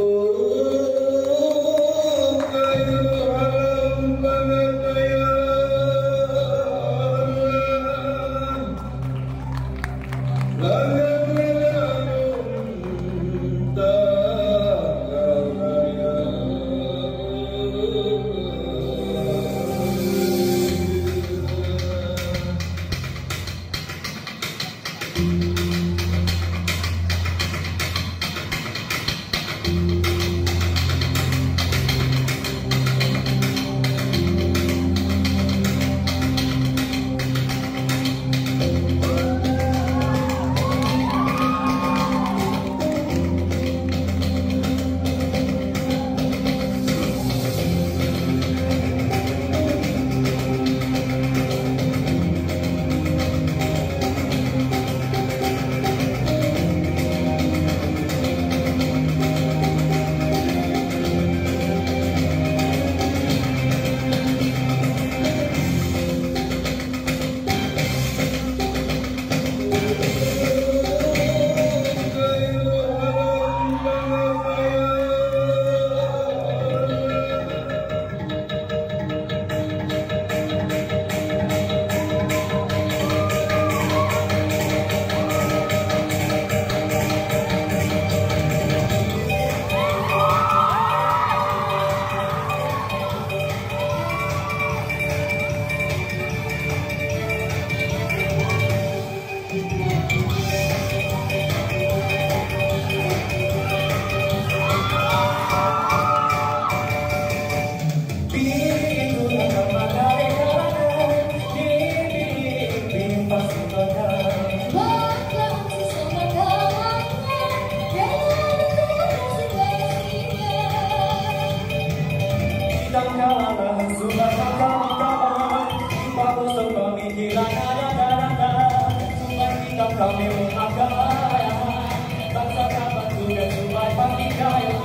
Oh. Kami mengagaya Bangsa kapan sudah supaya pasti kaya Bangsa